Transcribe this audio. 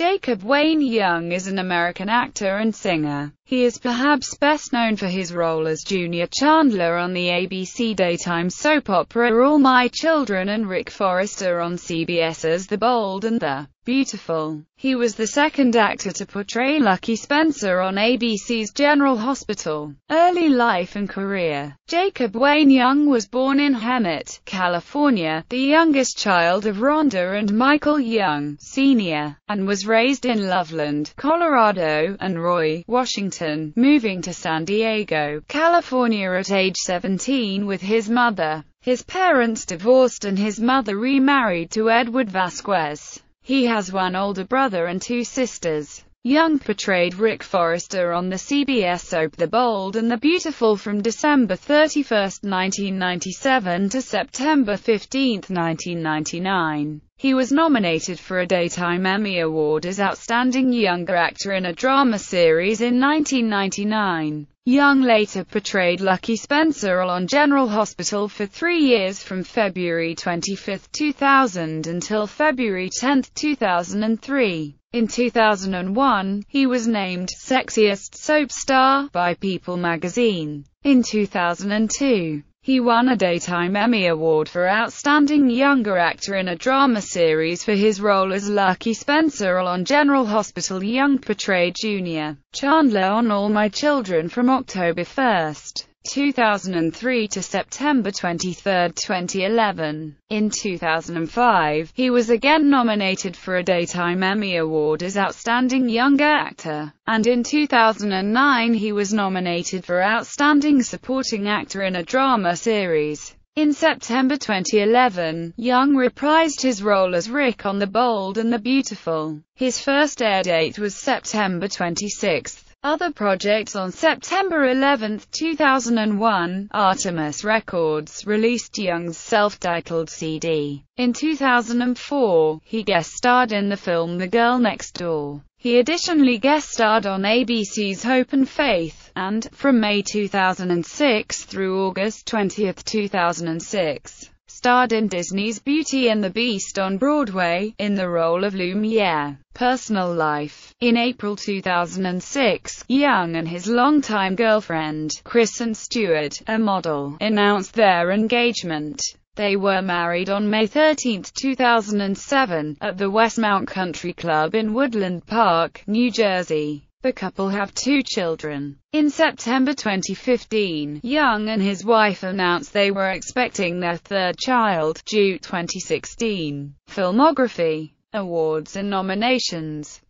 Jacob Wayne Young is an American actor and singer. He is perhaps best known for his role as Junior Chandler on the ABC daytime soap opera All My Children and Rick Forrester on CBS as The Bold and the Beautiful. He was the second actor to portray Lucky Spencer on ABC's General Hospital. Early life and career Jacob Wayne Young was born in Hemet, California, the youngest child of Rhonda and Michael Young, Sr., and was raised in Loveland, Colorado, and Roy, Washington, moving to San Diego, California at age 17 with his mother. His parents divorced and his mother remarried to Edward Vasquez. He has one older brother and two sisters. Young portrayed Rick Forrester on the CBS soap The Bold and the Beautiful from December 31, 1997 to September 15, 1999. He was nominated for a Daytime Emmy Award as Outstanding Younger Actor in a Drama Series in 1999. Young later portrayed Lucky Spencer on General Hospital for three years from February 25, 2000 until February 10, 2003. In 2001, he was named Sexiest Soap Star by People magazine. In 2002, he won a Daytime Emmy Award for Outstanding Younger Actor in a Drama Series for his role as Lucky Spencer on General Hospital. Young portrayed Junior Chandler on All My Children from October 1. 2003 to September 23, 2011. In 2005, he was again nominated for a Daytime Emmy Award as Outstanding Younger Actor, and in 2009 he was nominated for Outstanding Supporting Actor in a Drama Series. In September 2011, Young reprised his role as Rick on The Bold and the Beautiful. His first air date was September 26. Other projects On September 11, 2001, Artemis Records released Young's self-titled CD. In 2004, he guest-starred in the film The Girl Next Door. He additionally guest-starred on ABC's Hope and Faith, and, from May 2006 through August 20, 2006, starred in Disney's Beauty and the Beast on Broadway, in the role of Lumiere. Personal life In April 2006, Young and his longtime girlfriend, Kristen Stewart, a model, announced their engagement. They were married on May 13, 2007, at the Westmount Country Club in Woodland Park, New Jersey. The couple have two children. In September 2015, Young and his wife announced they were expecting their third child, due 2016. Filmography Awards and nominations